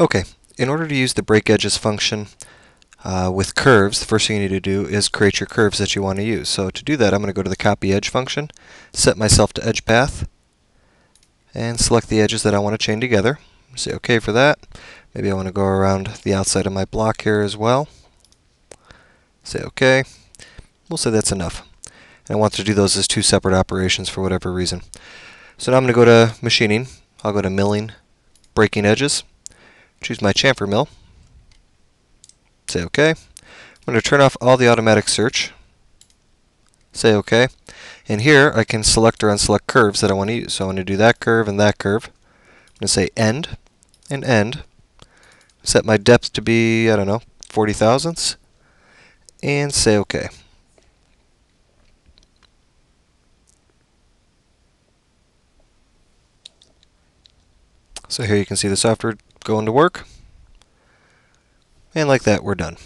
Okay, in order to use the break edges function uh, with curves, the first thing you need to do is create your curves that you want to use. So to do that, I'm going to go to the copy edge function, set myself to edge path, and select the edges that I want to chain together. Say OK for that. Maybe I want to go around the outside of my block here as well. Say OK. We'll say that's enough. And I want to do those as two separate operations for whatever reason. So now I'm going to go to machining. I'll go to milling, breaking edges choose my chamfer mill, say OK. I'm going to turn off all the automatic search, say OK. And here I can select or unselect curves that I want to use. So I want to do that curve and that curve. I'm going to say end and end. Set my depth to be, I don't know, 40 thousandths. And say OK. So here you can see the software going to work. And like that, we're done.